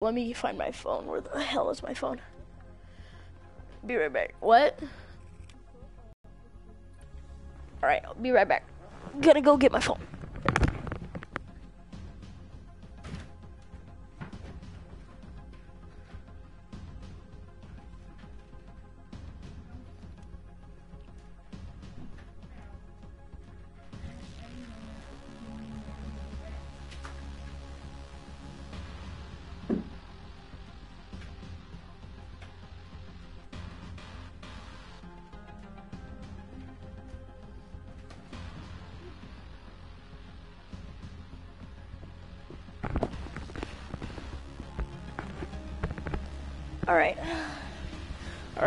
let me find my phone. Where the hell is my phone? Be right back. What? Alright, I'll be right back. Gonna go get my phone.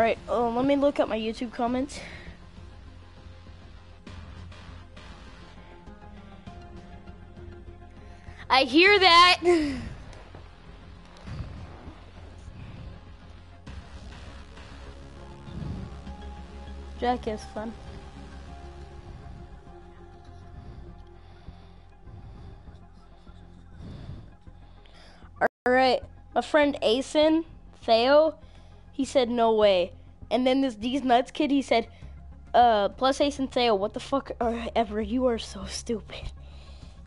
Alright, uh, let me look at my YouTube comments. I hear that! Jack is fun. Alright, my friend Asen, Theo, he said no way. And then this these nuts kid, he said, uh, plus Asen Theo, what the fuck are ever, you are so stupid.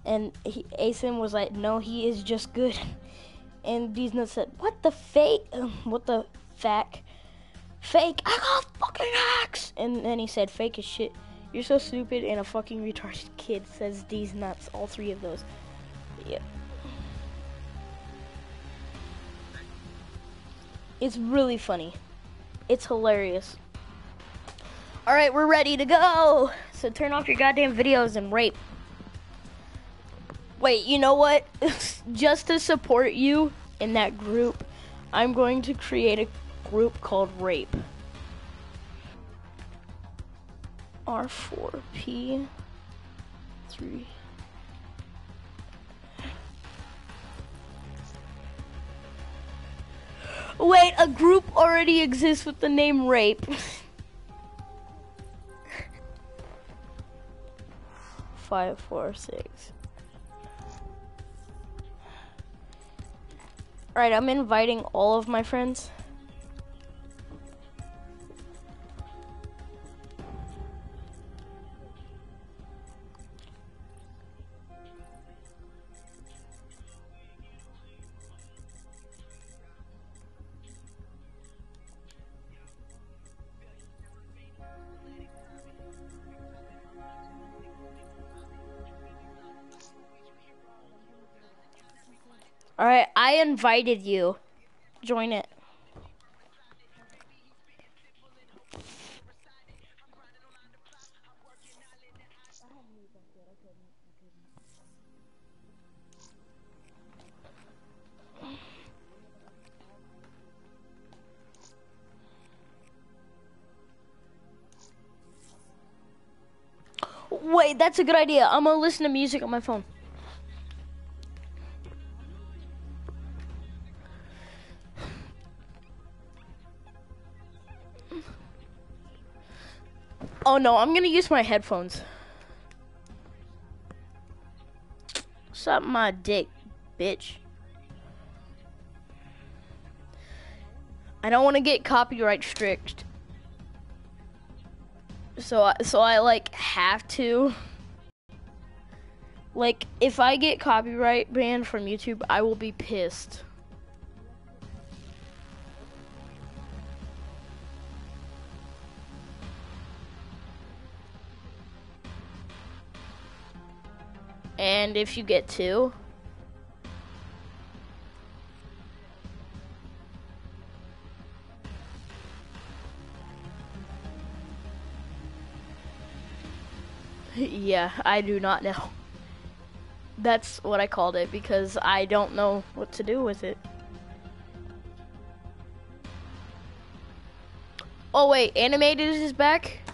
And he, was like, no, he is just good. And these nuts said, what the fake, um, what the fact, fake, I got fucking hacks. And then he said, fake as shit. You're so stupid and a fucking retarded kid, says these nuts, all three of those. Yeah. It's really funny. It's hilarious. All right, we're ready to go. So turn off your goddamn videos and rape. Wait, you know what? Just to support you in that group, I'm going to create a group called Rape. R4P Wait, a group already exists with the name Rape. Five, four, six. Alright, I'm inviting all of my friends. Invited you. Join it. Wait, that's a good idea. I'm gonna listen to music on my phone. Oh no, I'm gonna use my headphones. Suck my dick, bitch. I don't want to get copyright strict. So so I like have to. Like if I get copyright banned from YouTube, I will be pissed. And if you get two, yeah, I do not know. That's what I called it because I don't know what to do with it. Oh wait, animated is back?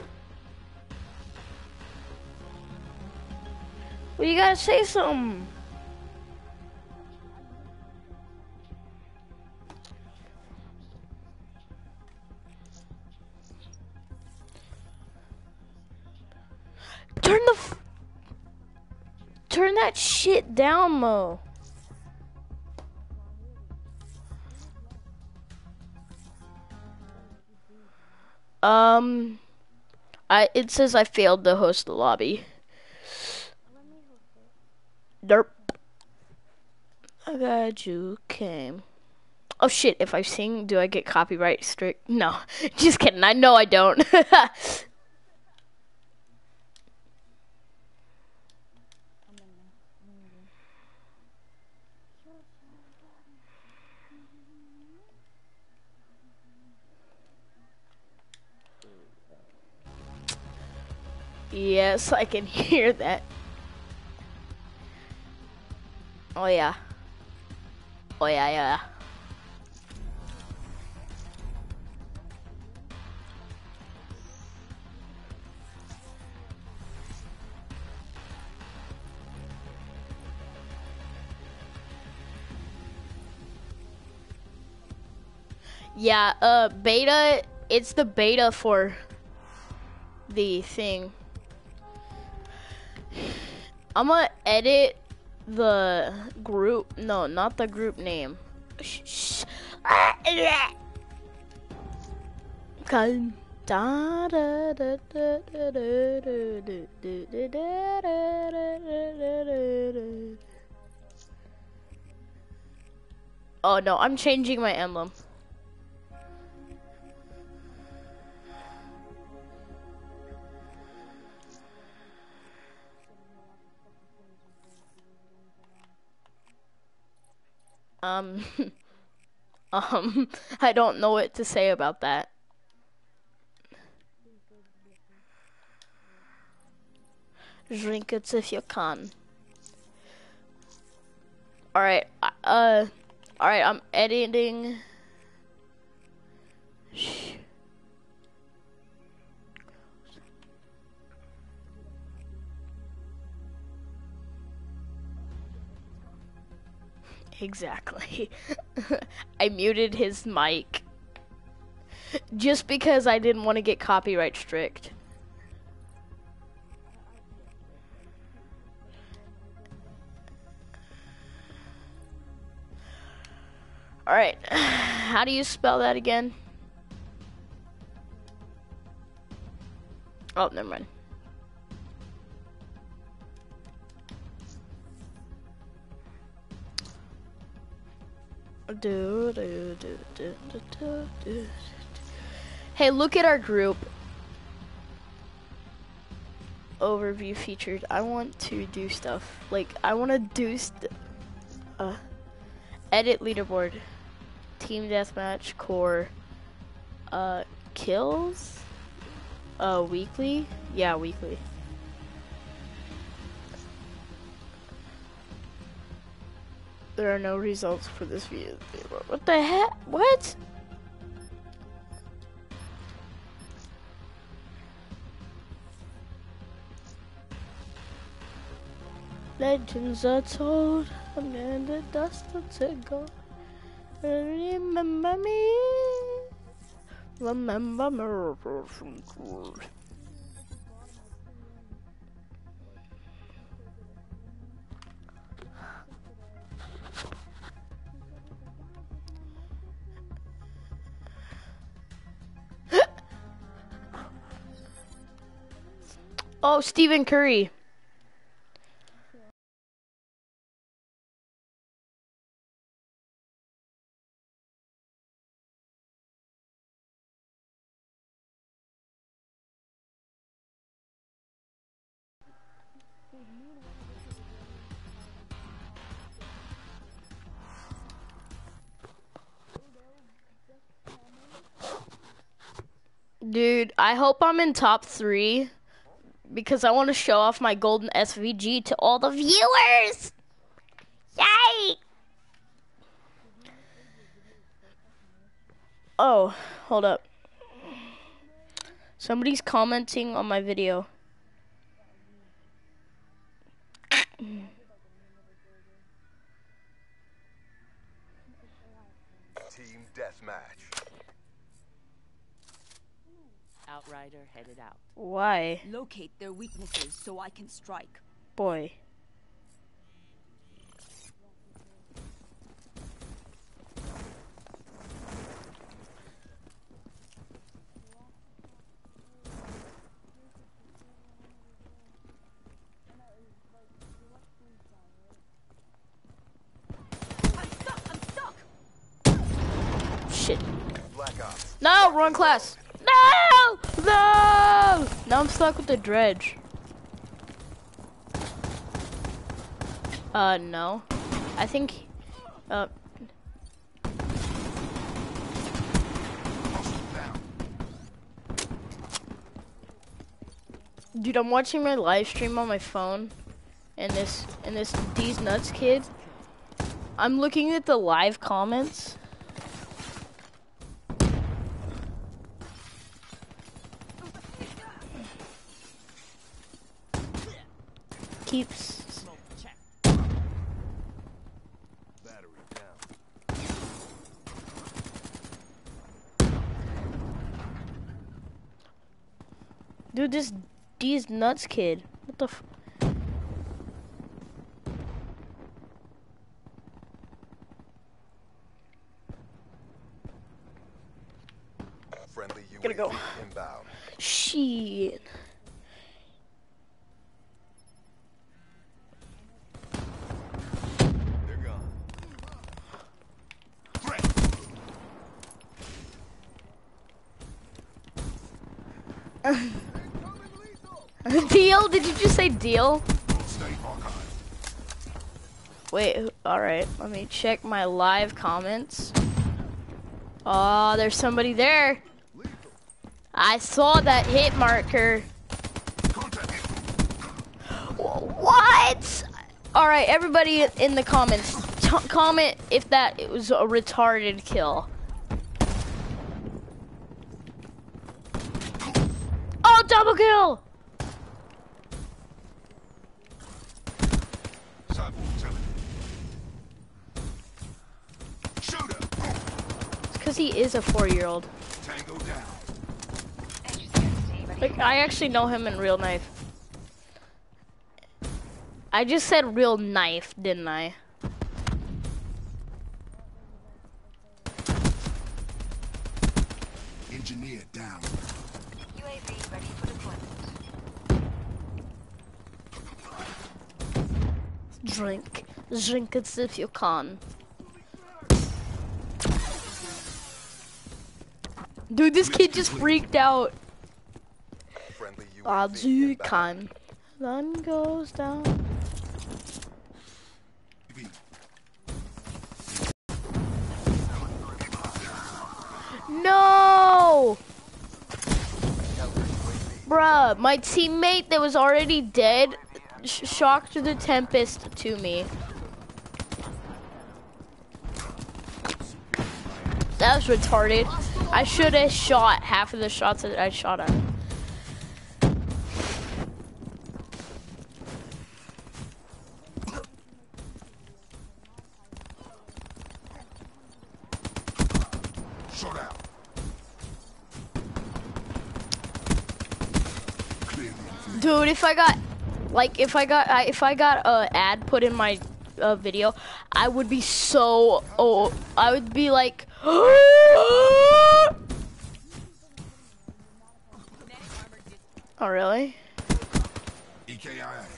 Well, you gotta say something. Turn the turn that shit down, Mo. Um, I it says I failed to host the lobby. Derp. I got you came. Oh shit, if I sing, do I get copyright strict? No. Just kidding. I know I don't. yes, I can hear that. Oh yeah. Oh yeah, yeah. Yeah, uh, beta, it's the beta for the thing. I'm gonna edit the group, no, not the group name. Oh no, I'm changing my emblem. Um, um, I don't know what to say about that. Drink it if you can. Alright, uh, alright, I'm editing. Exactly. I muted his mic. Just because I didn't want to get copyright strict. Alright, how do you spell that again? Oh, never mind. Hey, look at our group. Overview featured. I want to do stuff. Like, I want to do st uh, edit leaderboard, team deathmatch, core, uh, kills, uh, weekly. Yeah, weekly. There are no results for this video. What the heck? What? Legends are told, I'm in the dust. Remember me, remember me. Oh, Stephen Curry. Dude, I hope I'm in top three because I want to show off my golden SVG to all the viewers. Yay! Oh, hold up. Somebody's commenting on my video. Why? Locate their weaknesses so I can strike. Boy. Shit. No, wrong class. No! No! Now I'm stuck with the dredge. Uh, no. I think, uh, dude, I'm watching my live stream on my phone, and this, and this, these nuts kid. I'm looking at the live comments. Keeps Battery down. Dude, this D's nuts kid. What the f- Friendly UAV Gotta go. inbound. Shit. They're gone. deal? Did you just say deal? Wait, alright. Let me check my live comments. Oh, there's somebody there. I saw that hit marker. What? Alright, everybody in the comments, t- comment if that it was a retarded kill. Oh, double kill! Shooter. It's because he is a four-year-old. Like, I actually know him in real life. I just said real knife, didn't I? Engineer down. UAV ready for deployment. Drink. Drink it if you can. Dude, this kid just freaked out. Friendly UAV As you inbound. can. Sun goes down. No! Bruh, my teammate that was already dead sh shocked the Tempest to me. That was retarded. I should have shot half of the shots that I shot at. him. Shut out. Dude, if I got, like, if I got, I, if I got a ad put in my uh, video, I would be so, oh, I would be like, oh, really? EKIA.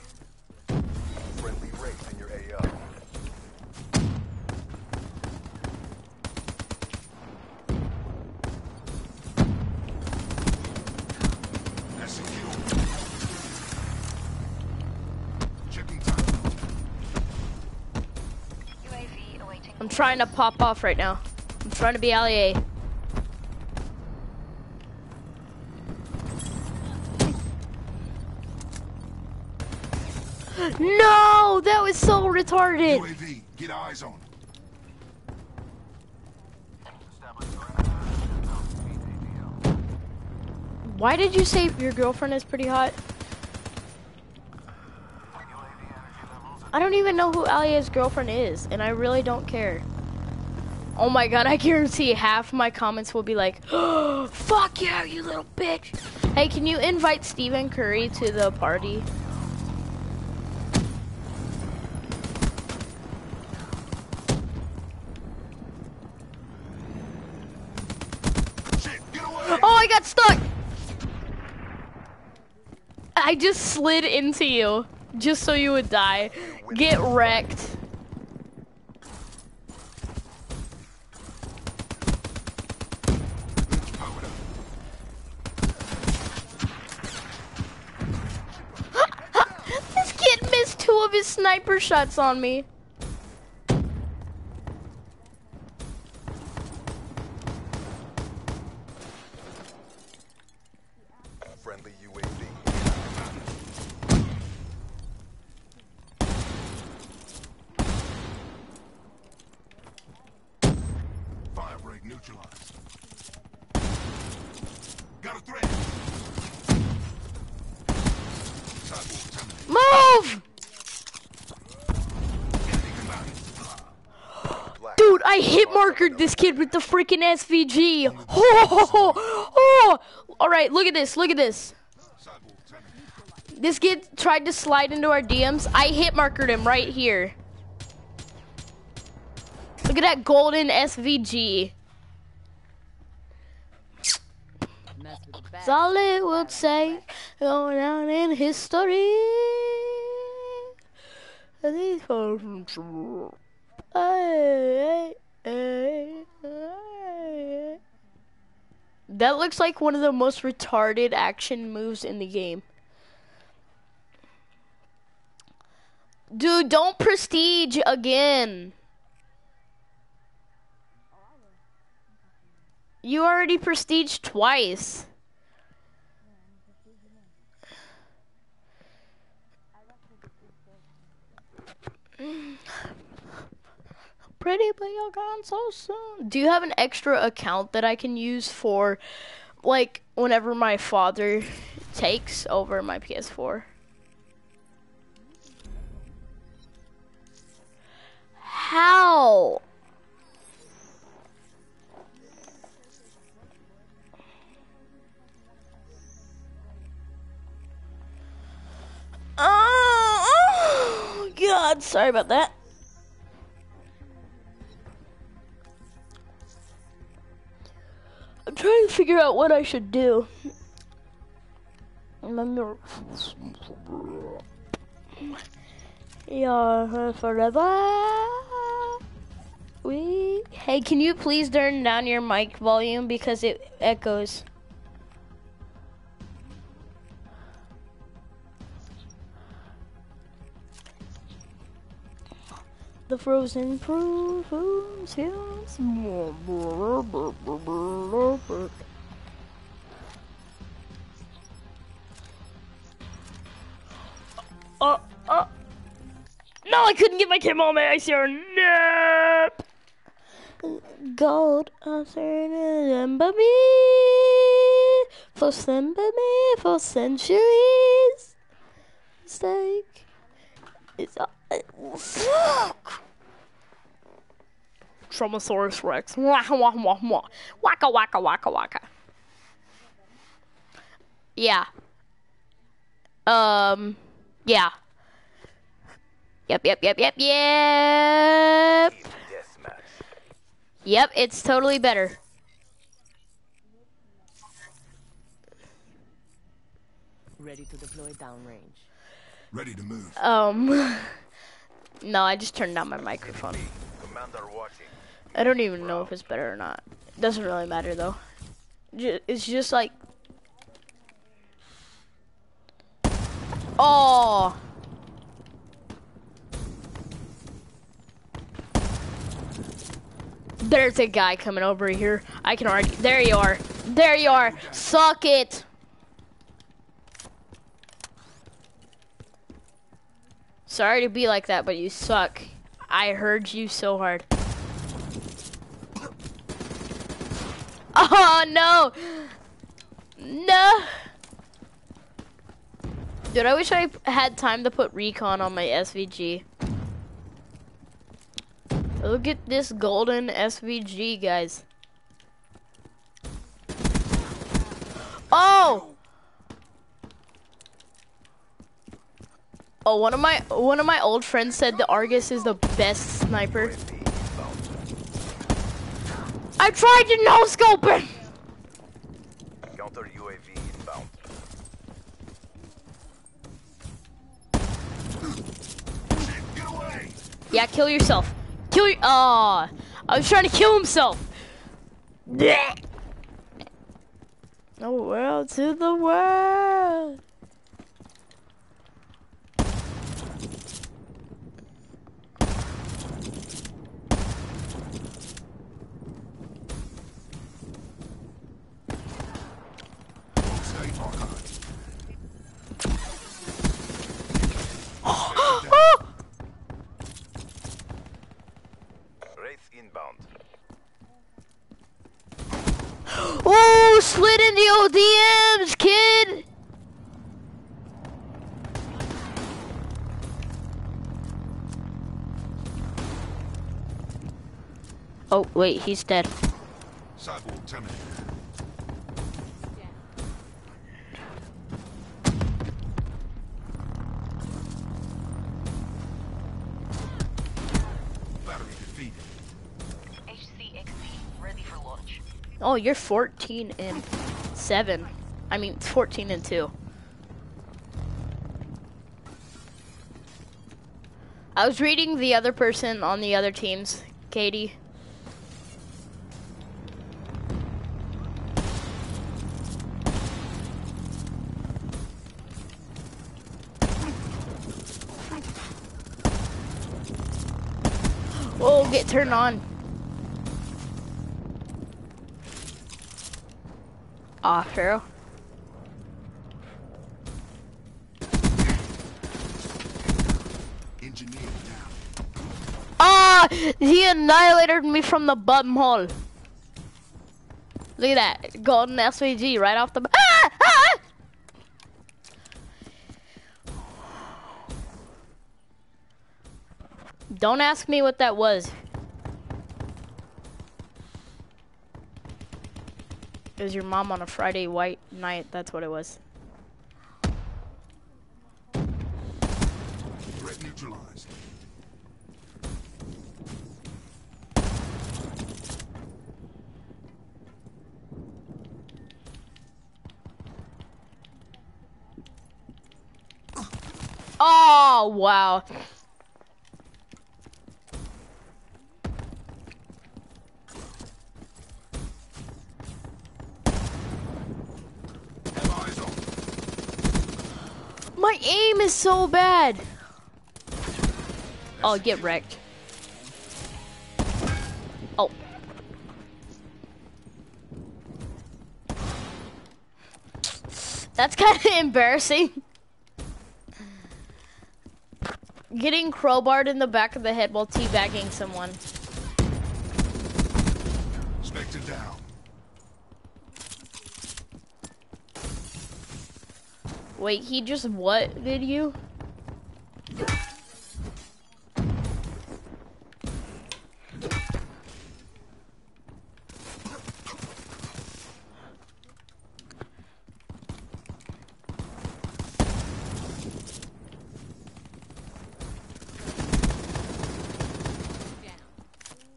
I'm trying to pop off right now. I'm trying to be Ali No, that was so retarded. UAV, get eyes on. Why did you say your girlfriend is pretty hot? I don't even know who Alia's girlfriend is, and I really don't care. Oh my god, I guarantee half my comments will be like, oh, fuck yeah, you little bitch. Hey, can you invite Stephen Curry to the party? Oh, I got stuck! I just slid into you, just so you would die. Get wrecked. this kid missed two of his sniper shots on me. Markered this kid with the freaking SVG. Oh, oh, oh. All right, look at this. Look at this. This kid tried to slide into our DMs. I hit markered him right here. Look at that golden SVG. That's all it would say. Going down in history. Hey, hey. That looks like one of the most retarded action moves in the game. Dude, don't prestige again. You already prestige twice. Pretty, but you're gone so soon. Do you have an extra account that I can use for, like, whenever my father takes over my PS4? How? Oh, oh, God, sorry about that. I'm trying to figure out what I should do. Remember. Yeah, uh, forever. We. Hey, can you please turn down your mic volume because it echoes? The frozen proof fumes. Oh, oh. No, I couldn't get my Kim on my ice here. No. Gold, by me. For by me, for centuries. Mistake. It's all. Fuck! Tromosaurus Rex. Wah, wah, wah, wah. Waka, waka, waka, waka. Yeah. Um, yeah. Yep, yep, yep, yep, yep. Yep, it's totally better. Ready to deploy downrange. Ready to move. Um, no, I just turned down my microphone. I don't even know if it's better or not. It doesn't really matter though. It's just like. Oh. There's a guy coming over here. I can already. There you are. There you are. Suck it. Sorry to be like that, but you suck. I heard you so hard. Oh no! No! Dude, I wish I had time to put recon on my SVG. Look at this golden SVG, guys. Oh! Oh, one of my one of my old friends said the Argus is the best sniper. I tried to no scope it. Counter UAV inbound. Shit, get away! Yeah, kill yourself. Kill your. Aw, I was trying to kill himself. Blech. The world to the world. Oh, slid in the ODMs, kid. Oh, wait, he's dead. Sidewalk terminated. Oh, you're 14 and 7. I mean, 14 and 2. I was reading the other person on the other teams, Katie. Oh, get turned on. Aw, true. Engineer down. Ah! He annihilated me from the bottom hole. Look at that. Golden SVG right off the... Ah! Ah! Don't ask me what that was. It was your mom on a Friday white night. That's what it was. Threat neutralized. Oh, wow. Have eyes on. My aim is so bad. Oh, get wrecked. Oh. That's kind of embarrassing. Getting crowbarred in the back of the head while teabagging someone. Spectre down. Wait, he just what did you?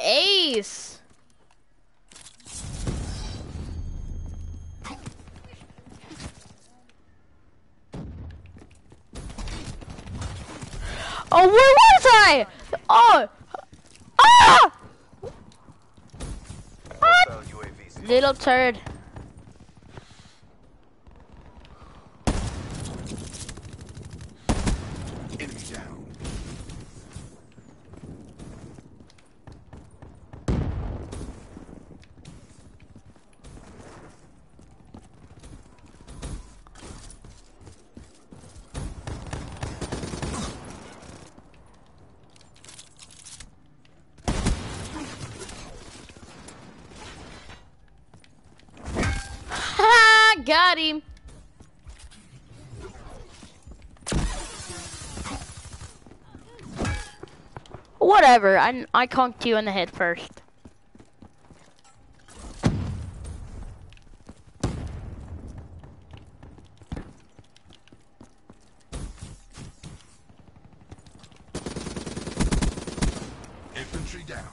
Ace! Oh! Ah! Little turd. Enemy down. Ha! Got him. I I conked you in the head first. Infantry down.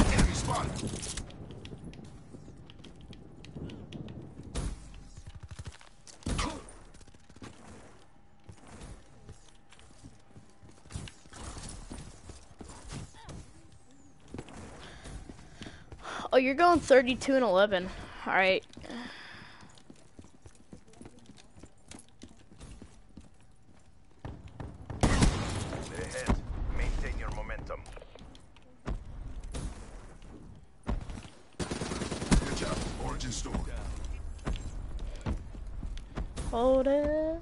Enemy spotted. Oh, you're going 32 and 11. All right. Maintain your momentum. Origin store. hold it.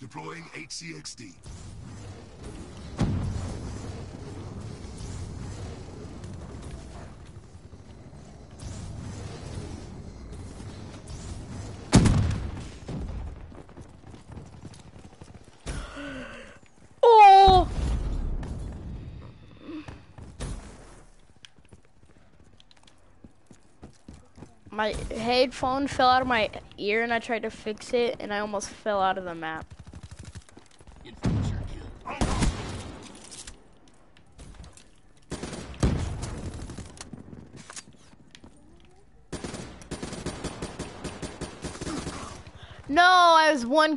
Deploying HCXD. Oh! My headphone fell out of my ear and I tried to fix it and I almost fell out of the map. No, I was one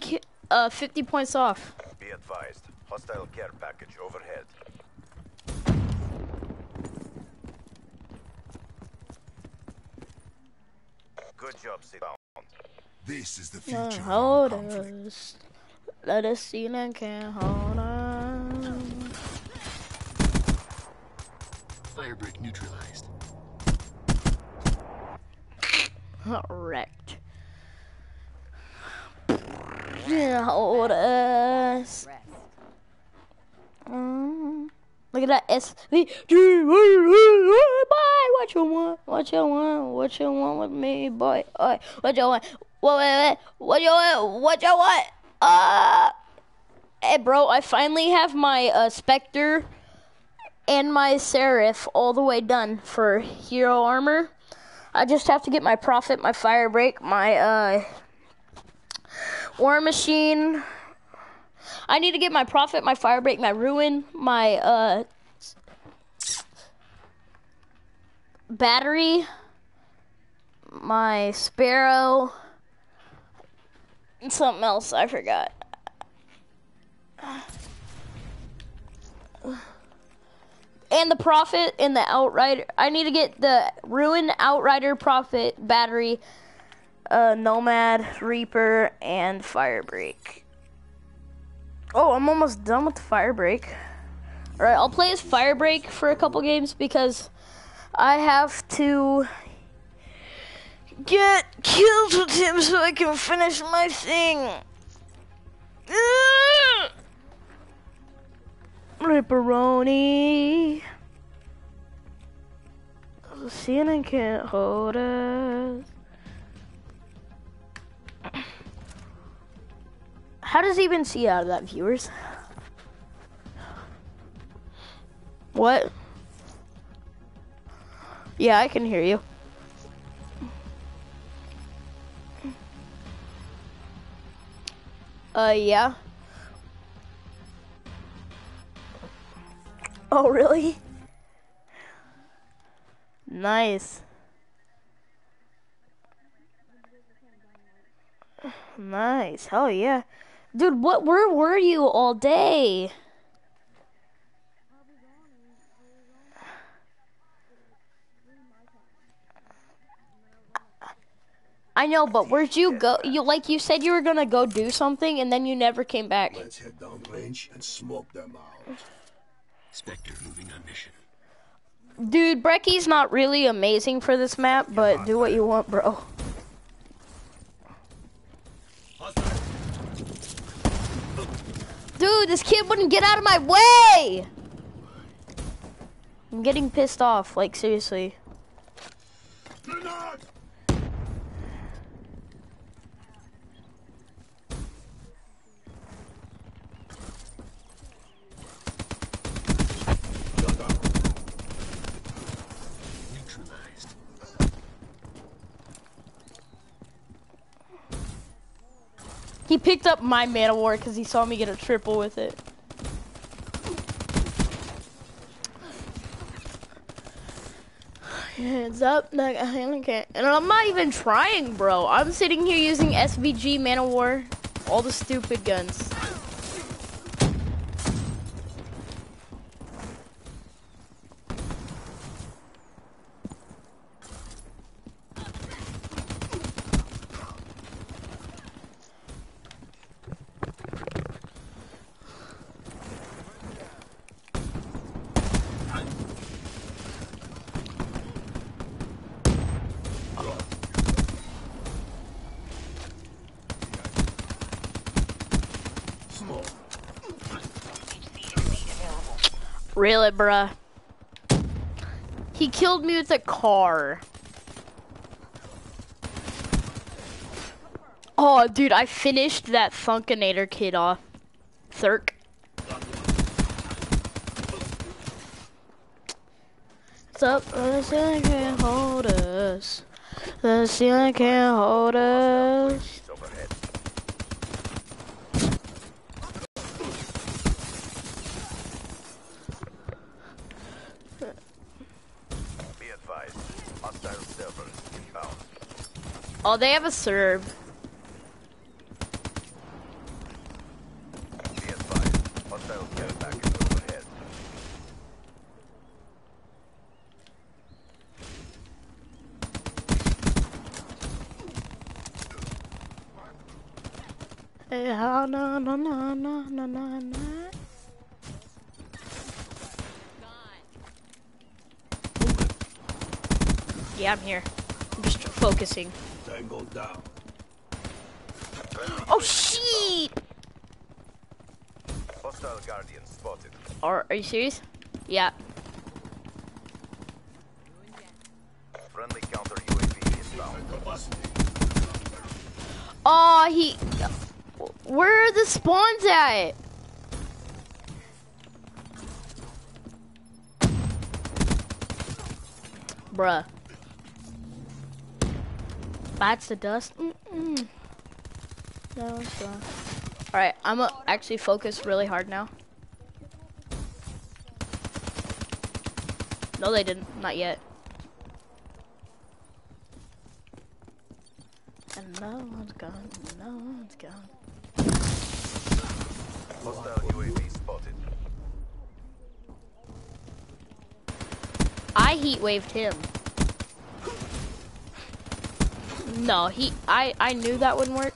uh 50 points off. Be advised. Hostile care package overhead. Good job, sit down. This is the future. hold us. Let us see and can't hold us. Firebreak neutralized. Wrecked. Hold us. Mm. Look at that S V G boy. What you want? What you want? What you want with me, boy? Oi, what you want? What, what, what want? What you want? Uh, hey, bro, I finally have my uh, Spectre and my Seraph all the way done for hero armor. I just have to get my Prophet, my Firebreak, my uh, War Machine. I need to get my Prophet, my Firebreak, my Ruin, my uh, Battery, my Sparrow, and something else I forgot. And the Prophet and the Outrider. I need to get the Ruin, Outrider, Prophet, Battery, uh, Nomad, Reaper, and Firebreak. Oh, I'm almost done with the Firebreak. Alright, I'll play as Firebreak for a couple games because I have to get kills with him so I can finish my thing. Ripperoni. CNN can't hold us. How does he even see out of that, viewers? What? Yeah, I can hear you. Uh, yeah. Oh, really? Nice. Nice. Hell yeah. Dude, what where were you all day? I know, but where'd you go? You like you said you were gonna go do something, and then you never came back. Let's head down range and smoke them out. Spectre moving on mission. Dude, Brecci's not really amazing for this map, but do what you want, bro. Dude, this kid wouldn't get out of my way! I'm getting pissed off, like, seriously. Grenade! Neutralized. He picked up my Man-O-War because he saw me get a triple with it. Hands up, like a hand can And I'm not even trying, bro. I'm sitting here using SVG Man-O-War, all the stupid guns. Really, bruh? He killed me with a car. Oh, dude, I finished that Funkinator kid off. Thirk. What's up? The ceiling can't hold us. The ceiling can't hold us. It's overhead. Be advised. Hostile servers inbound. Oh, they have a. Yeah, no, no, no, no, no, no, no. Yeah, I'm here. I'm just focusing. Tango down. Oh shit! Hostile guardian spotted. Are are you serious? Yeah. Friendly counter UAV inbound. Oh, he. Where are the spawns at? Bruh. Bites the dust. Mm-mm. No, it's. Alright, I'm gonna actually focus really hard now. No, they didn't. Not yet. And no one's gone. No one's gone. Hostile UAV spotted. I heat waved him. No, he. I. I knew that wouldn't work.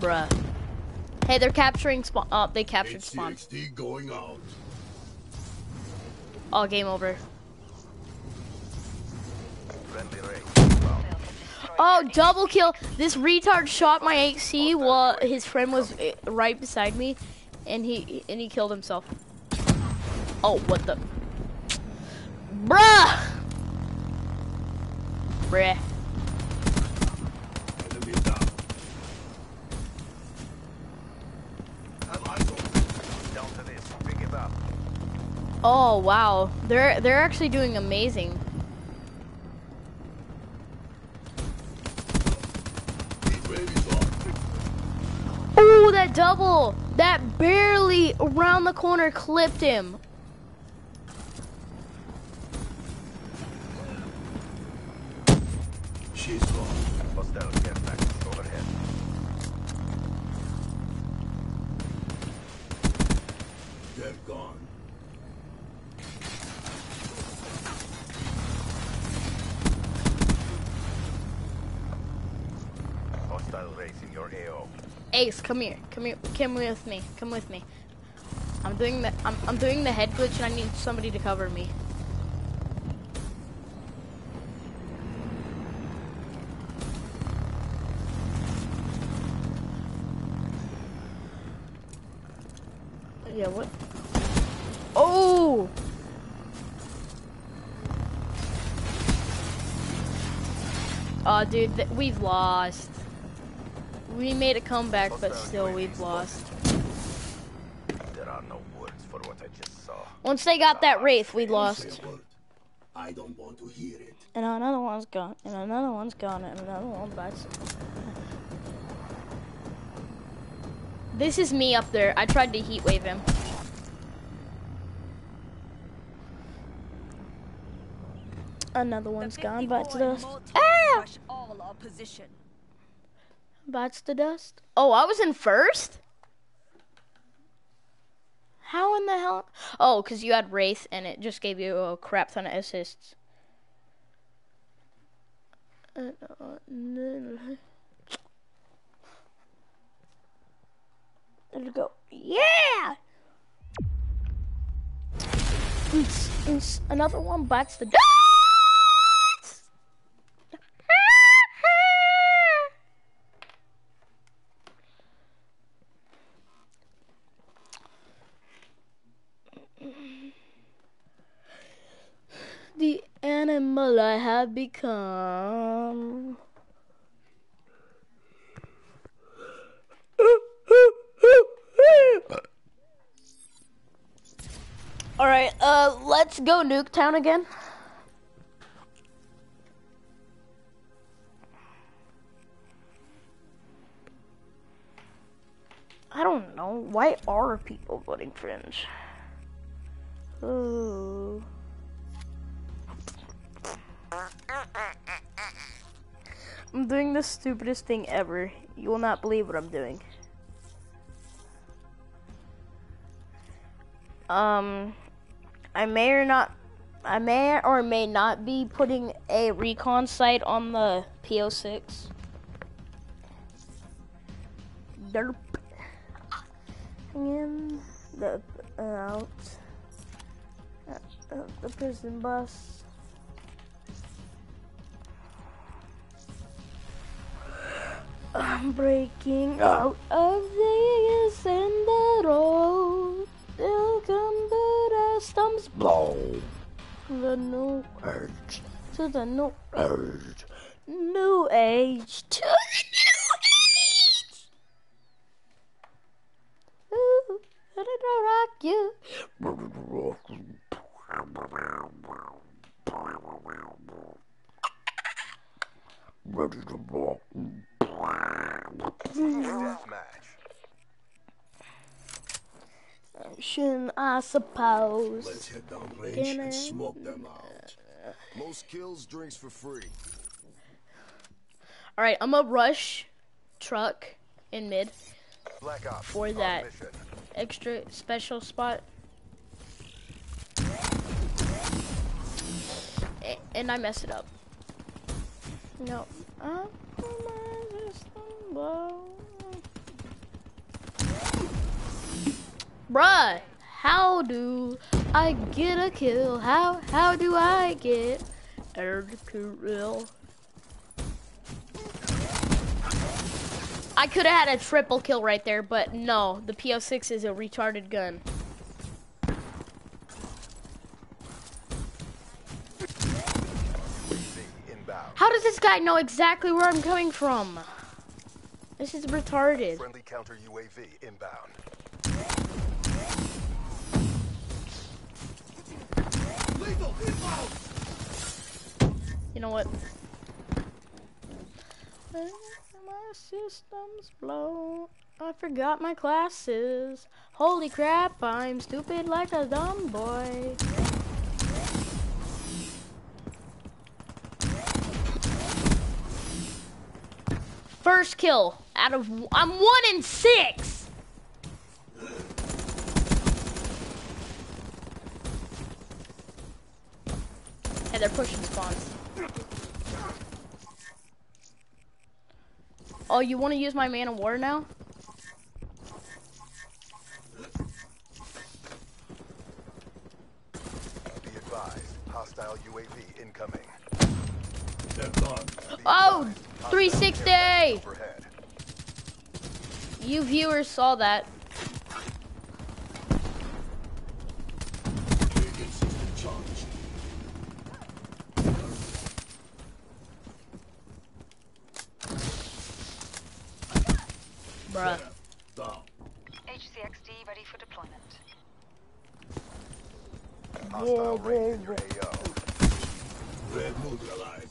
Bruh. Hey, they're capturing spawn. Oh, they captured spawn. Going out. Oh, game over. Oh, double kill. This retard shot my AC while his friend was uh, right beside me, and he and he killed himself. Oh, what the? Bruh. Bruh. Oh wow, they're they're actually doing amazing. Heat wave is on. Oh, that double! That barely around the corner clipped him. She's gone. Hostile care package overhead. They're gone. Hostile race in your AO. Ace, come here, come here, come with me, come with me. I'm doing the I'm I'm doing the head glitch and I need somebody to cover me. Yeah, what? Oh! Oh, dude, we've lost. We made a comeback, but still we've lost. There are no words for what I just saw. Once they got that wraith, we lost. I don't want to hear it. And another one's gone. And another one's gone. And another one bites. This is me up there. I tried to heat wave him. Another one's gone. Bites the dust. Ah! Bites the dust. Oh, I was in first? How in the hell? Oh, because you had Wraith and it just gave you a crap ton of assists. Let's go. Yeah! Another one bites the dust. The animal I have become. All right, uh, let's go Nuketown again. I don't know. Why are people voting Fringe? Ooh. I'm doing the stupidest thing ever. You will not believe what I'm doing. Um, I may or not, I may or may not be putting a recon sight on the PO6. Derp. In the uh, out uh, the prison bus. I'm breaking ah. out of this and the road. They'll come but as thumbs blow. The new urge to the new urge. New age to the new age. Ooh, let it rock you. Deathmatch. Shouldn't I suppose? Let's head down range Can and smoke them out. Most kills, drinks for free. All right, I'm a rush truck in mid Black Ops. For that. mission. extra special spot. And I mess it up. No. Uh, I put my system low. Bruh, how do I get a kill? How how do I get a kill? I could have had a triple kill right there, but no, the PO6 is a retarded gun. How does this guy know exactly where I'm coming from? This is retarded. Friendly counter UAV inbound. Lethal inbound! You know what? My systems blow. I forgot my classes. Holy crap, I'm stupid like a dumb boy. First kill out of I'm one in six. Hey, they're pushing spawns. Oh, you want to use my Man-O-War now? Be advised. Hostile UAV incoming. Oh, 360! Overhead. You viewers saw that. Beacon. Bruh. HCXD ready for deployment. Hostile raid in your AO. Red neutralized.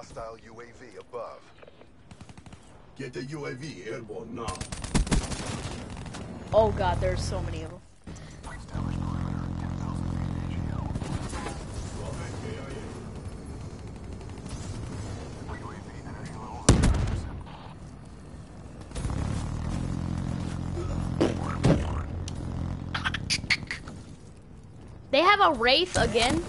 UAV on standby. Hostile UAV above. Get the UAV airborne now. Oh god, there's so many of them. They have a Wraith again.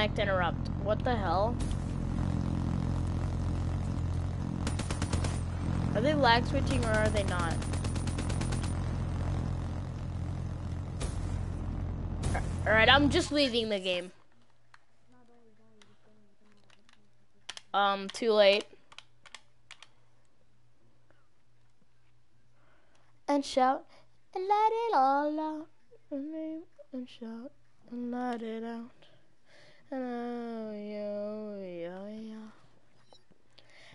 Connect interrupt. What the hell? Are they lag switching or are they not? Alright, I'm just leaving the game. Um, too late. And shout and let it all out. And and shout and let it out. And oh, yeah, yeah, yeah.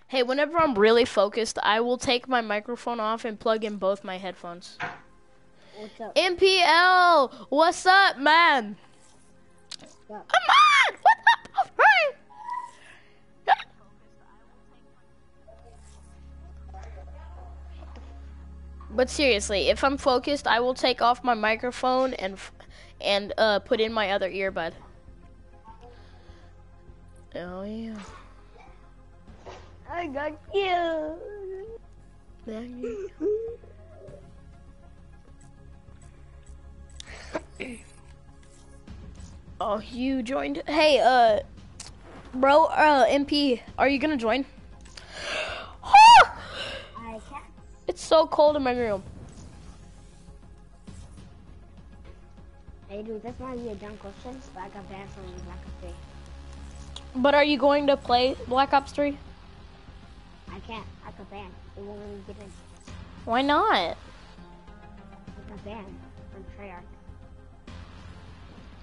Hey, whenever I'm really focused, I will take my microphone off and plug in both my headphones. What's up? MPL, what's up, man? Come on, what up? But seriously, if I'm focused, I will take off my microphone and f- and uh, put in my other earbud. Oh yeah. I got you. Thank you. Oh, you joined. Hey, uh, bro, uh, MP, are you gonna join? It's so cold in my room. Hey, dude, this might be a dumb question, but I got banned from Black Ops 3. But are you going to play Black Ops 3? I can't. I got banned. It won't let me get in. Why not? I got banned from Treyarch.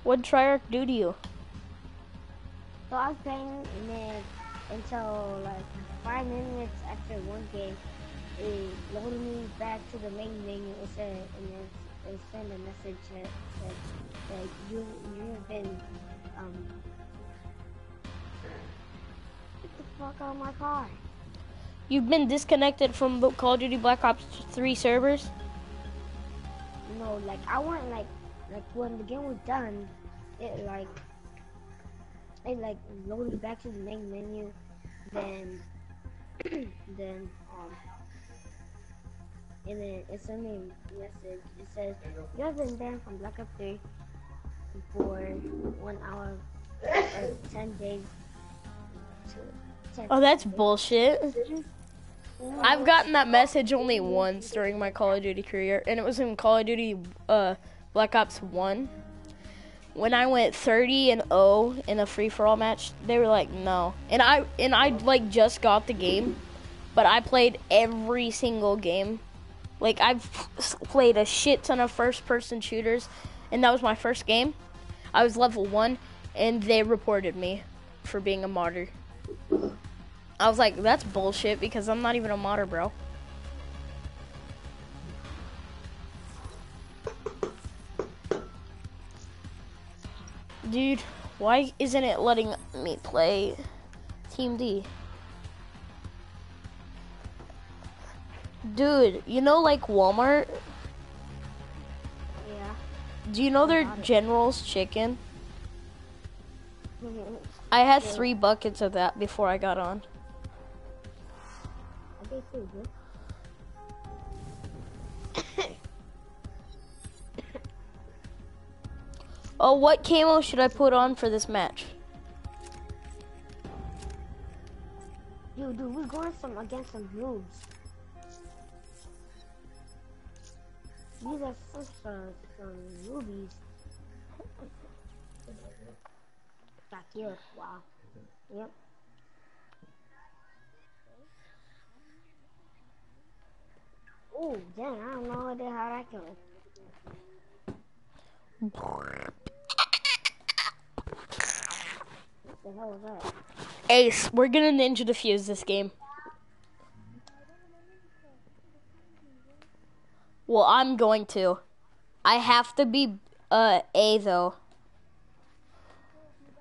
What'd Treyarch do to you? So I was playing and then until like five minutes after one game, it loaded me back to the main menu. It said and then it sent a message that said that you you've been um get the fuck out of my car. You've been disconnected from the Call of Duty Black Ops 3 servers? No, like I went like like when the game was done, it like it like loaded back to the main menu, then then um and then it sent me a message. It says you have been banned from Black Ops 3 for one hour or ten days. To- 10 Oh, that's bullshit. I've gotten that message only once during my Call of Duty career, and it was in Call of Duty uh, Black Ops 1. When I went 30 and 0 in a free for all match, they were like, "No." And I and I like just got the game, but I played every single game. Like I've played a shit ton of first person shooters, and that was my first game. I was level 1 and they reported me for being a modder. I was like, that's bullshit because I'm not even a modder, bro. Dude, why isn't it letting me play Team D? Dude, you know like Walmart? Yeah. Do you know their General's chicken? I had three buckets of that before I got on. Oh, what camo should I put on for this match? Dude, dude, we're going some against some noobs. These are some some, some newbies. Got here. Wow. Yep. Oh, damn, I know what the how that killed. What the hell was that? Ace, we're gonna ninja defuse this game. Well, I'm going to. I have to be uh A though.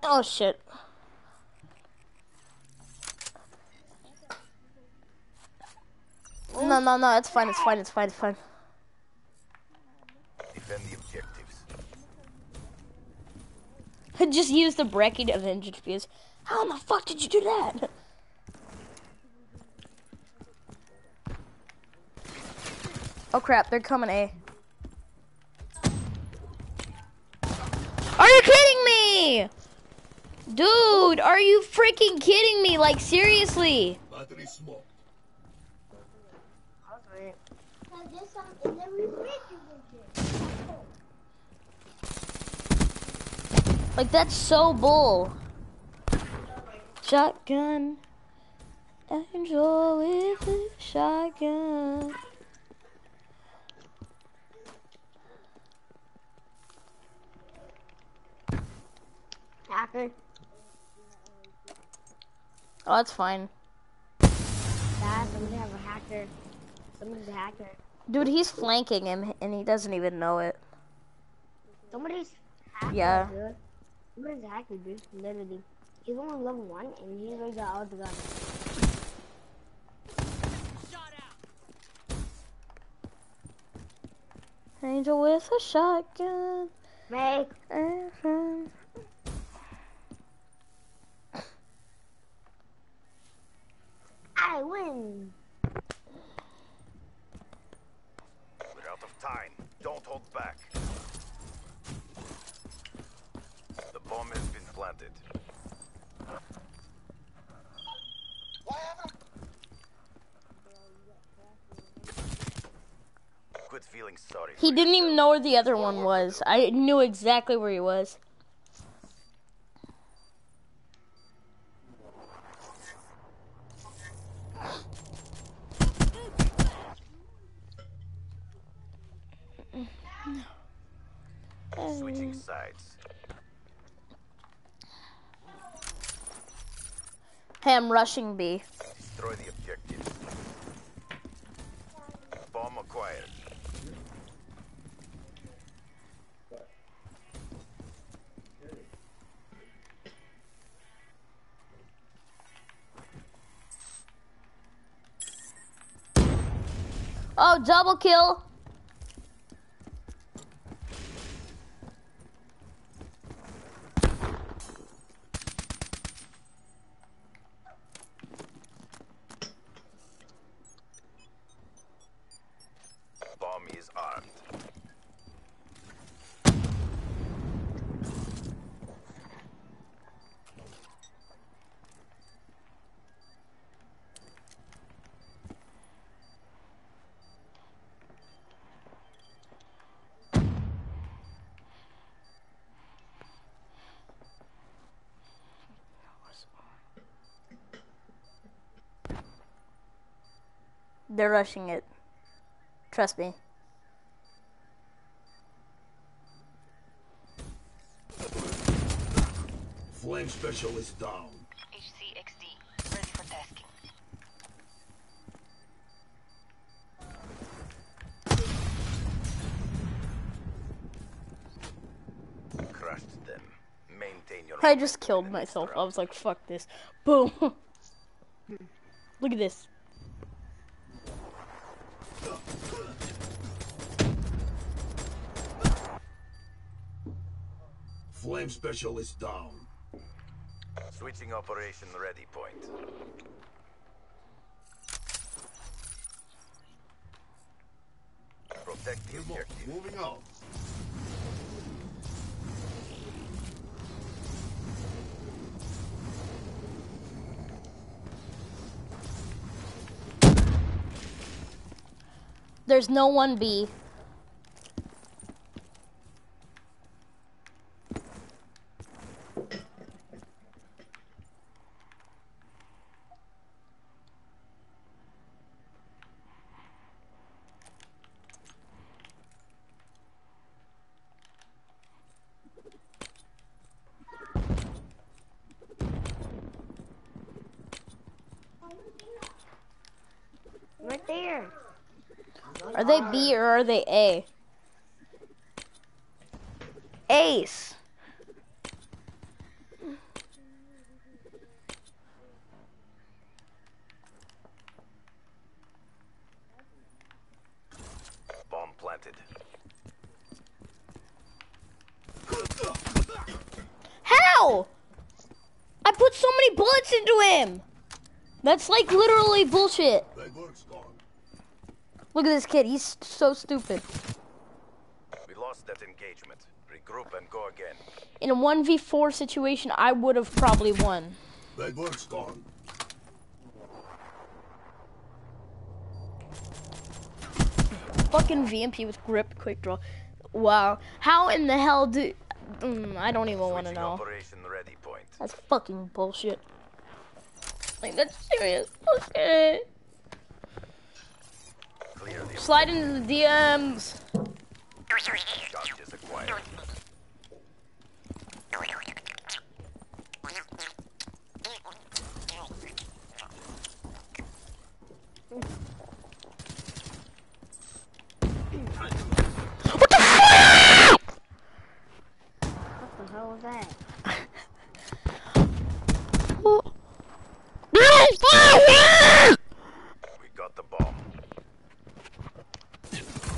Oh shit. No, no, no, it's fine, it's fine, it's fine, it's fine. Defend the objectives. Just use the brecking of ninja defuse. How in the fuck did you do that? Oh crap, they're coming A. Are you kidding me? Dude, are you freaking kidding me? Like seriously? Battery smoked. Like that's so bull. Shotgun. Angel with a shotgun. Hacker. Oh, that's fine. Dad, somebody have a hacker. Somebody's a hacker. Dude, he's flanking him and he doesn't even know it. Somebody's hacker, Yeah. dude. Somebody's a hacker, dude. Literally. He's only level one and he's already got all the guns. Angel with a shotgun. Make Mhm. I win. We're out of time. Don't hold back. The bomb has been planted. Quit feeling sorry. He didn't even know where the other one was. I knew exactly where he was. Switching sides. Hey, I'm rushing B. Destroy the objective. Bomb acquired. Oh, double kill. Bomb is armed. They're rushing it. Trust me. Flame specialist down. HCXD, ready for tasking. Crushed them. Maintain your. I just killed myself. I was like, fuck this. Boom. Look at this. Flame specialist down. Switching operation ready point. Protect the objective. Moving out. There's no one B. B or are they A? Ace. Bomb planted. How? I put so many bullets into him. That's like literally bullshit. That works gone. Look at this kid. He's so stupid. We lost that engagement. Regroup and go again. In a 1v4 situation, I would have probably won. That work's gone. Fucking VMP with grip quick draw. Wow. How in the hell do... Mm, I don't even want to know. Operation ready point. That's fucking bullshit. Like, that's serious bullshit. The Slide into the DMs. charges acquired. What the hell was that? We got the bomb.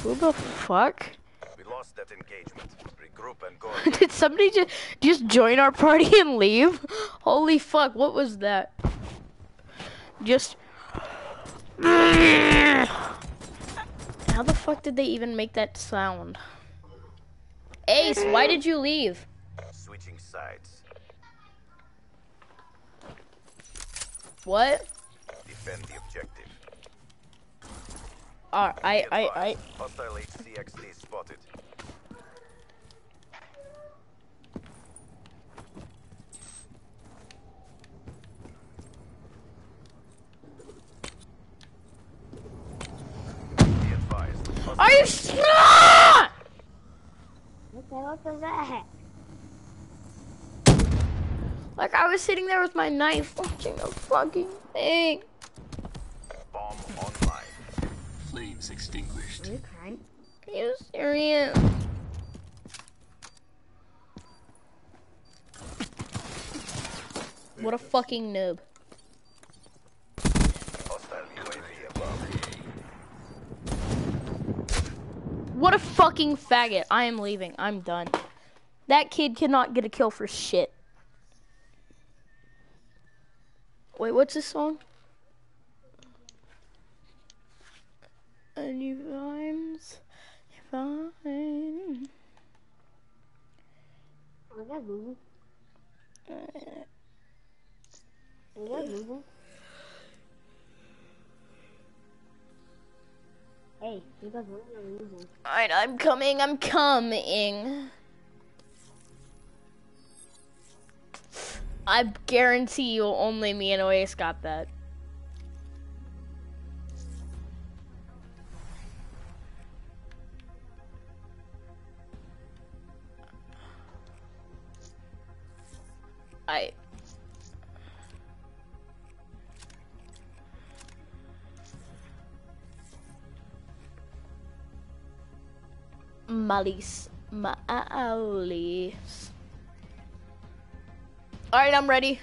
Who the fuck? We lost that engagement. Regroup and go Did somebody just just join our party and leave? Holy fuck! What was that? Just. How the fuck did they even make that sound? Ace, why did you leave? Switching sides. What? Defend the objective. Uh, I, I, I, advised, Hostile HCXD spotted. Are you sure? What the hell was that? Like I was sitting there with my knife watching the fucking thing. Bomb online. Flames extinguished. Are you crying? Are you serious? What a fucking noob. What a fucking faggot. I am leaving. I'm done. That kid cannot get a kill for shit. Wait, what's this song? And you rhymes fine. Is that moving? Is that moving? Hey, you guys moving or moving? Alright, I'm coming, I'm coming. I guarantee you only me and Oasis got that. I Malis Malis. All right, I'm ready.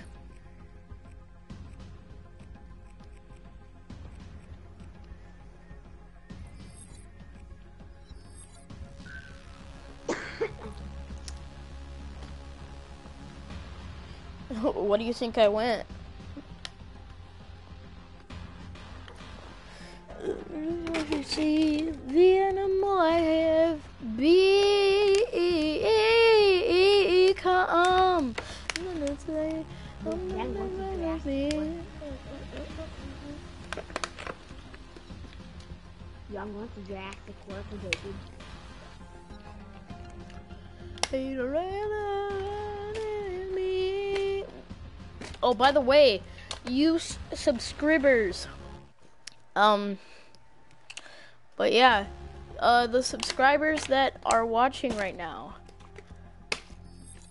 What do you think I went? See the animal I have become. Y'all want Jurassic World for David? Oh, by the way, you subscribers. Um, but yeah, uh, the subscribers that are watching right now.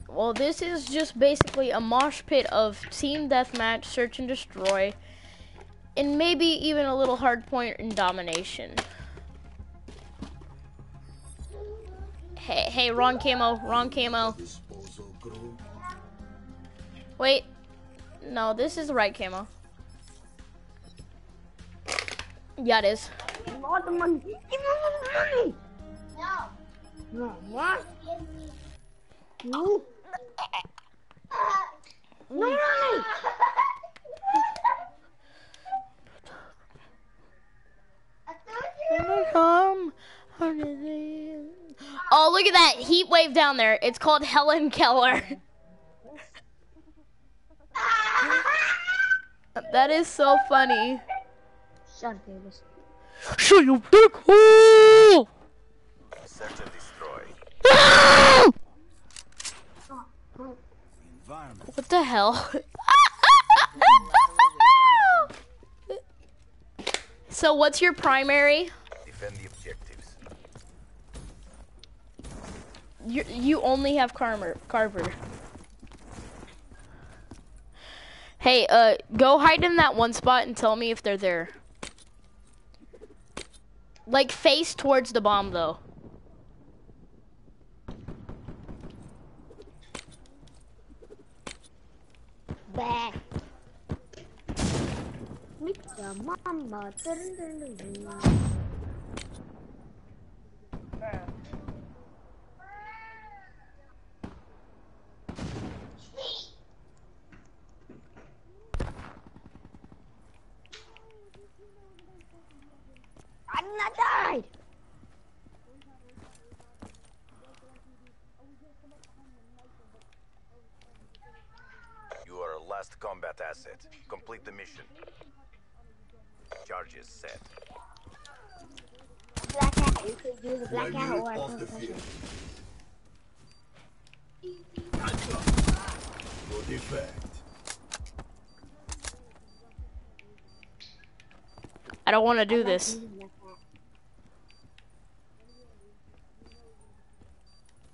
Well, this is just basically a mosh pit of team deathmatch, search and destroy, and maybe even a little hardpoint and domination. Hey, hey, wrong camo, wrong camo. Wait. No, this is the right camo. Yeah, it is. Give me all the money! Give me all the money! No. No, what? No. No money! And Oh, look at that heat wave down there. It's called Helen Keller. that is so funny. Shut up, Davis. Shut your dick hole! Search and destroy. What the hell? so what's your primary? Defend the objectives. You, you only have Carver. Carver. Hey, uh, go hide in that one spot and tell me if they're there. Like face towards the bomb though. Bah. Meet your mama. Dun, dun, dun, dun. I'm not died. You are a last combat asset. Complete the mission. Charges set. Black hat. You could do the black hat or I off the field. Good effect. I don't want to do this.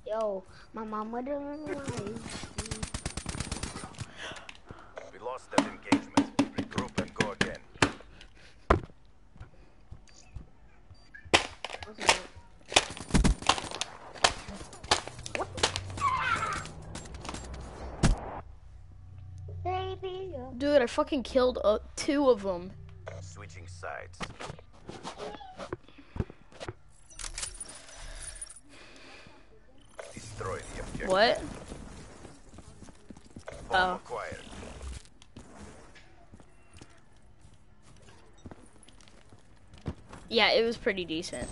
Yo, my mama doesn't like. We lost that engagement. Regroup and go again. What's that? Baby. Dude, I fucking killed uh, two of them. Switching sides. Destroy the objective. What? Oh. acquired. Yeah, it was pretty decent.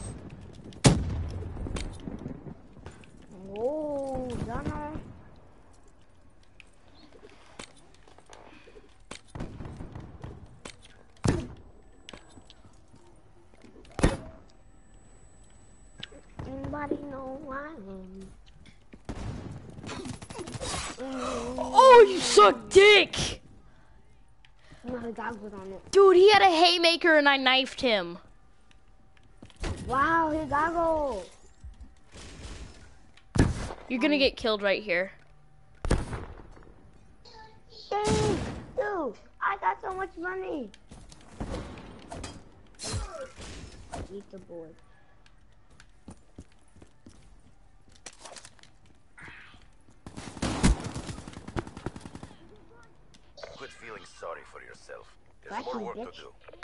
Oh, Donna. Anybody know why? Oh, you suck dick! No, the goggles on it. Dude, he had a haymaker and I knifed him. Wow, his goggles. You're gonna get killed right here. Dang, dude, I got so much money. Eat the board. Quit feeling sorry for yourself. There's Back more work bitch. to do.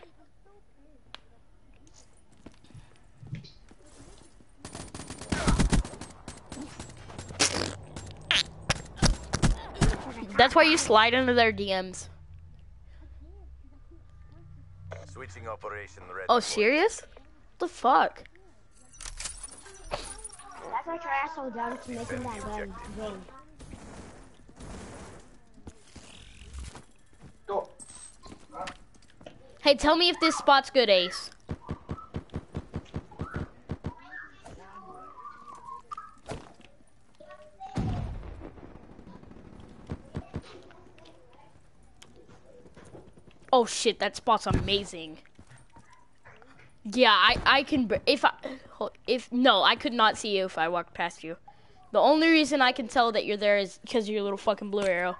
That's why you slide into their DMs. Switching operation ready. Oh, serious? What the fuck? That's why your asshole down to making that gun game. Hey, tell me if this spot's good, Ace. Oh shit, that spot's amazing. Yeah, I I can if I if no, I could not see you if I walked past you. The only reason I can tell that you're there is because of your little fucking blue arrow.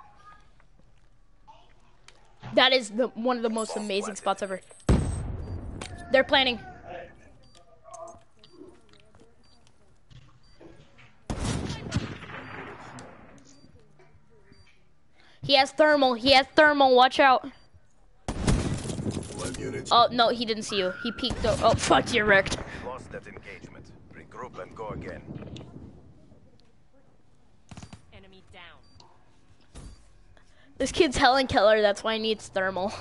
That is the one of the most amazing spots ever. They're planning. He has thermal. He has thermal. Watch out. Twelve units. Oh no, he didn't see you. He peeked. o- Oh fuck, you're wrecked. Lost that engagement. Regroup and go again. Enemy down. This kid's Helen Keller. That's why he needs thermal.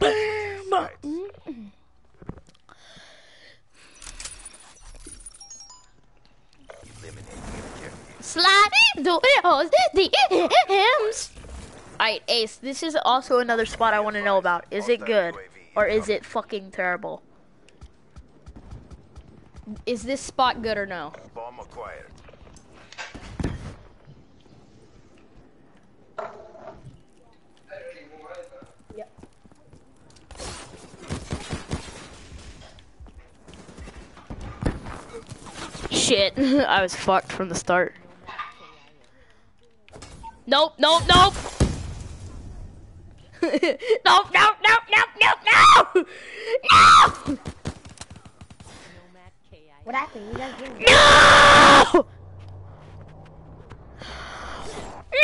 Right. Sliding doors, DMs. Alright, Ace, this is also another spot I want to know about. Is it good? Or is it fucking terrible? Is this spot good or no? Bomb acquired. Shit, I was fucked from the start. Nope, nope, nope. nope, nope, nope, nope, nope, no! No! What happened? You guys didn't. No!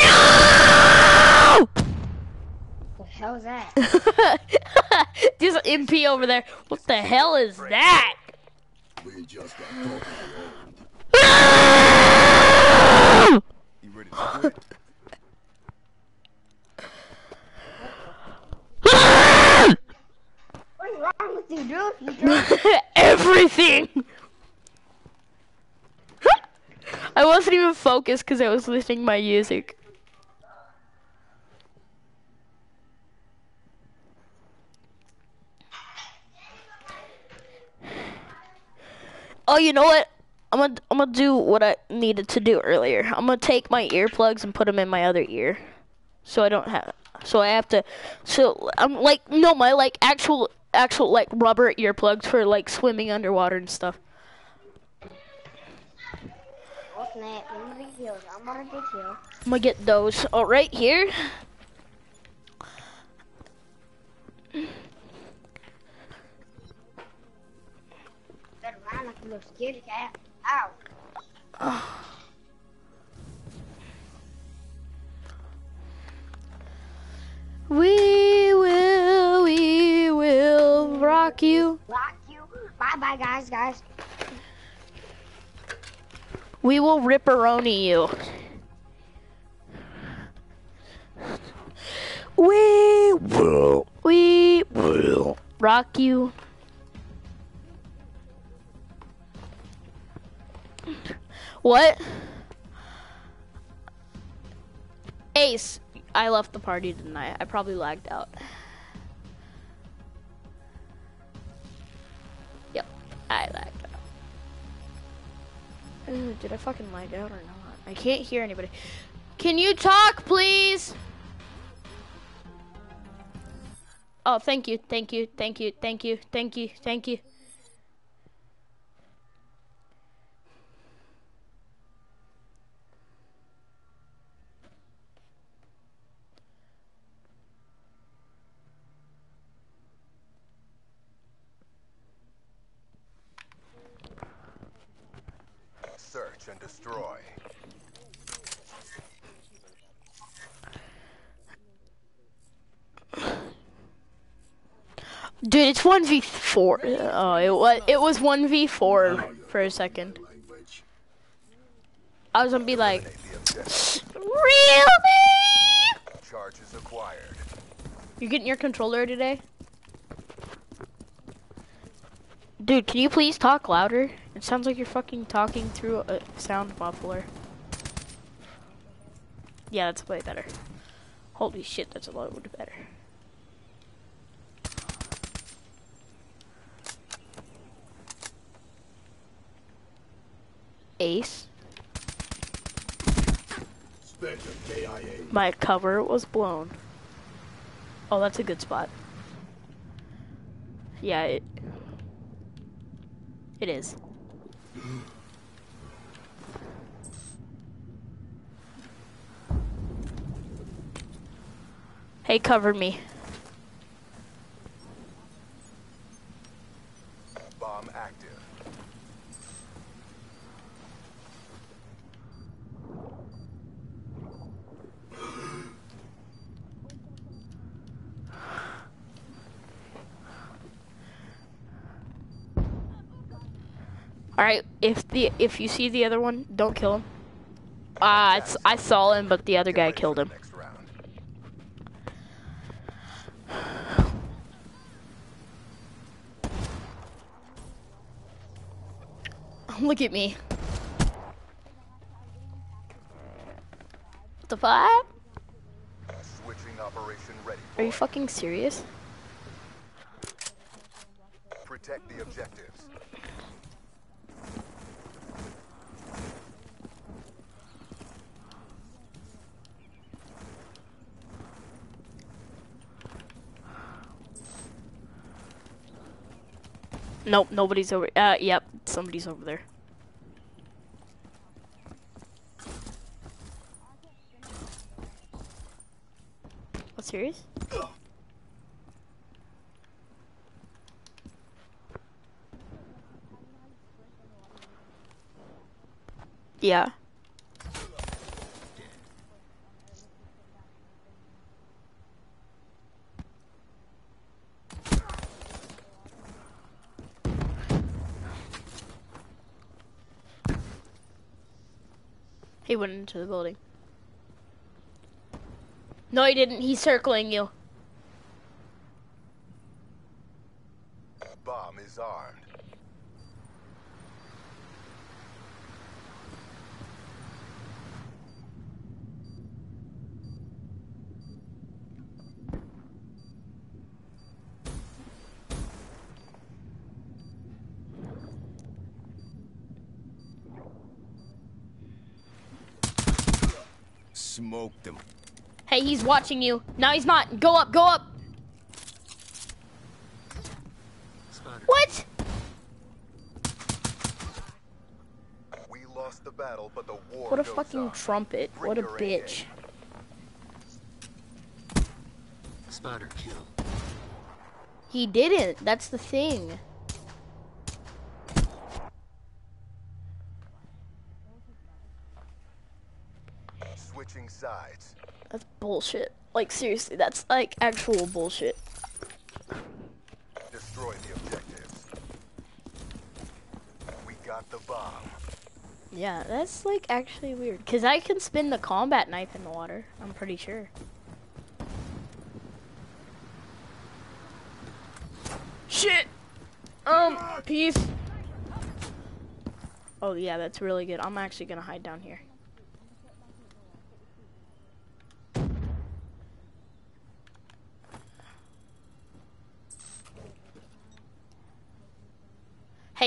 No! What the hell is that? There's an MP over there. What the hell is that? We just got totally. You ready to quit? Wrong with you, dude? You? Everything. I wasn't even focused because I was listening to my music. Oh, you know what? I'm gonna I'm gonna do what I needed to do earlier. I'm gonna take my earplugs and put them in my other ear, so I don't have. So I have to. So I'm like no, my like actual actual like rubber earplugs for like swimming underwater and stuff. Oh! I'm gonna get those. Oh, right here. Ow. We will, we will rock you. Rock you. Bye bye, guys, guys. We will ripperoni you. We will, we will rock you. What? Ace, I left the party tonight. I probably lagged out. I lagged out. Ooh, did I fucking lag out or not? I can't hear anybody. Can you talk, please? Oh, thank you, thank you, thank you, thank you, thank you, thank you. Search and destroy. Dude, it's one v four. Oh, it was it was one v four for a second. I was gonna be like, really? Charges acquired. You getting your controller today? Dude, can you please talk louder? It sounds like you're fucking talking through a sound muffler. Yeah, that's way better. Holy shit, that's a lot better. Ace, my cover was blown. Oh, that's a good spot. Yeah, it it is. Hey, cover me. right? If the if you see the other one, don't kill him. Uh, I saw him, but the other guy killed him. Look at me. What the fuck? Are you fucking serious? Protect the objectives. Nope, nobody's over. Uh, yep, somebody's over there. What serious? Yeah. He went into the building. No, he didn't. He's circling you. Bomb is armed. Smoked them. Hey, he's watching you. No, he's not. Go up, go up. Spider. What? We lost the battle, but the war What a goes fucking on. trumpet. Bring What a bitch. Spider kill. He didn't. That's the thing. Switching sides. That's bullshit. Like, seriously, that's like actual bullshit. Destroy the objectives. We got the bomb. Yeah, that's like actually weird. Cause I can spin the combat knife in the water. I'm pretty sure. Shit. Um, peace. Oh yeah, that's really good. I'm actually gonna hide down here.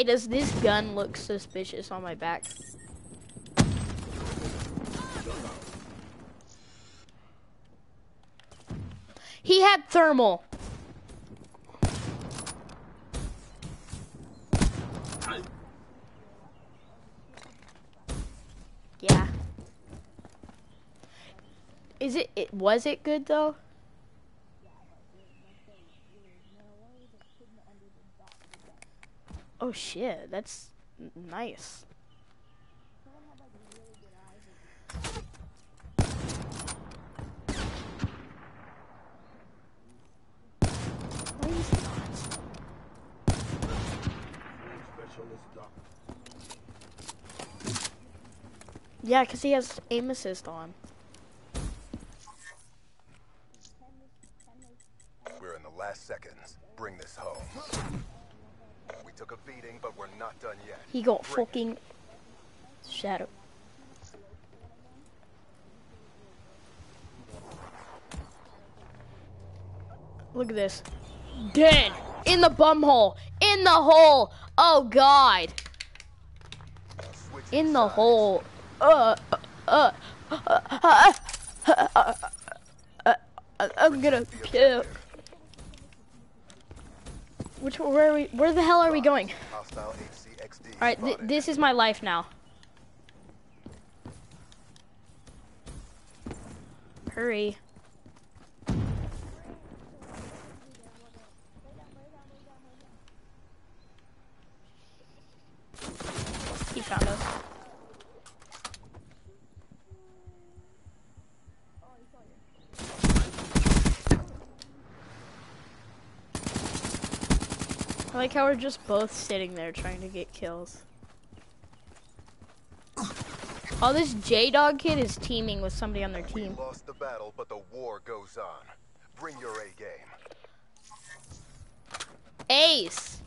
Does this gun look suspicious on my back? He had thermal. Yeah. Is it, it was it good though? Oh shit, that's nice. Yeah, because he has aim assist on. We're in the last seconds. Bring this home. Took a beating, but we're not done yet. He got Bring it. fucking shadow. Look at this. Dead. In the bum hole. In the hole. Oh god. In the hole. Uh, uh, uh, uh, uh, uh, uh, uh, uh, I'm gonna kill. Which where are we? Where the hell are we going? All right, th- this is my life now. Hurry. He found us. I like how we're just both sitting there trying to get kills. Oh, this J-Dog kid is teaming with somebody on their team. We lost the battle, but the war goes on. Bring your A game. Ace.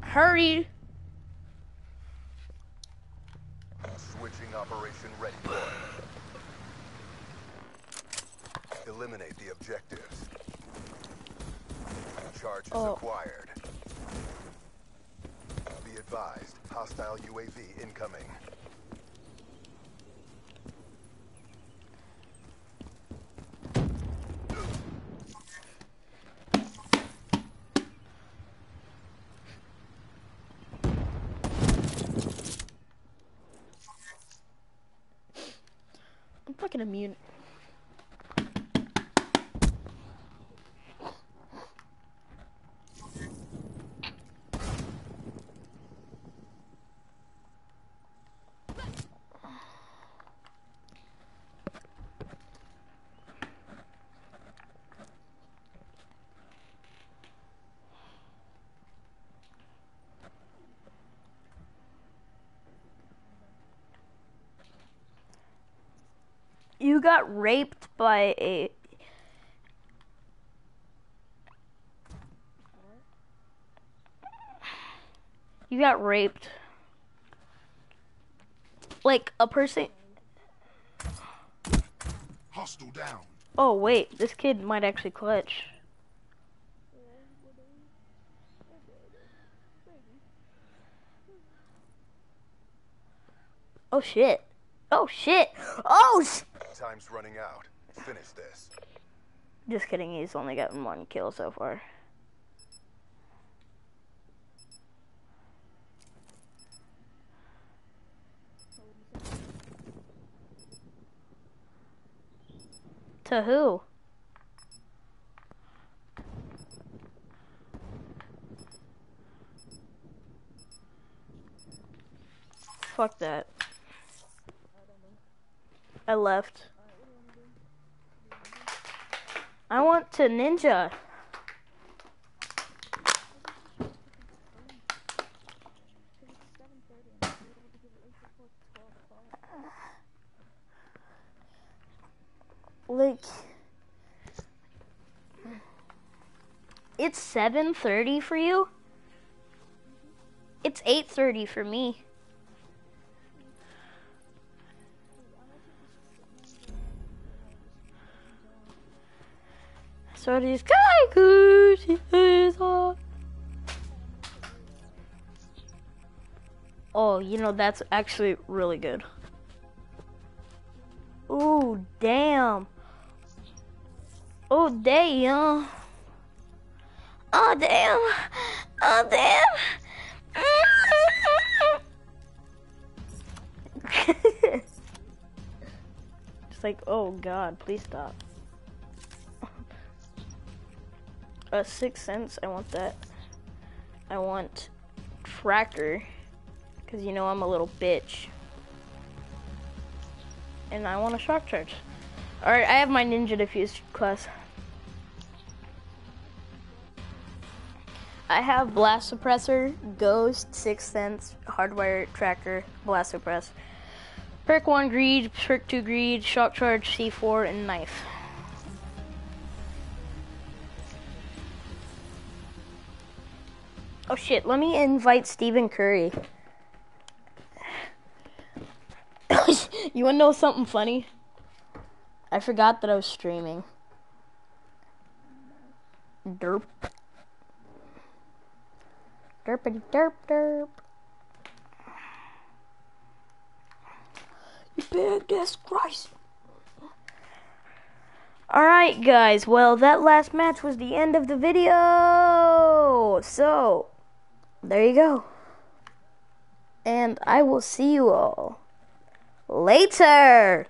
Hurry. Switching operation ready. Eliminate the objectives. Charges Oh. acquired. Be advised, hostile UAV incoming. I'm fucking immune. You got raped by a. You got raped. Like a person. Hostile down. Oh, wait. This kid might actually clutch. Oh, shit. Oh, shit. Oh, sh- Time's running out. Finish this. Just kidding, he's only gotten one kill so far. To who? Fuck that. I left. I want to ninja. Like It's 7:30 for you? It's 8:30 for me. So these Oh, you know that's actually really good. Ooh, damn. Oh, damn. Oh, damn. Oh, damn. Just like, oh god, please stop. Uh, six sense. I want that. I want tracker, cause you know I'm a little bitch, and I want a shock charge. All right, I have my ninja diffuse class. I have blast suppressor, ghost, six sense, hardwire tracker, blast suppress, perk one greed, perk two greed, shock charge, C4, and knife. Oh shit, let me invite Stephen Curry. you wanna know something funny? I forgot that I was streaming. Derp. Derpity derp derp. You big Christ. Alright, guys. Well, that last match was the end of the video. So, there you go. And I will see you all later.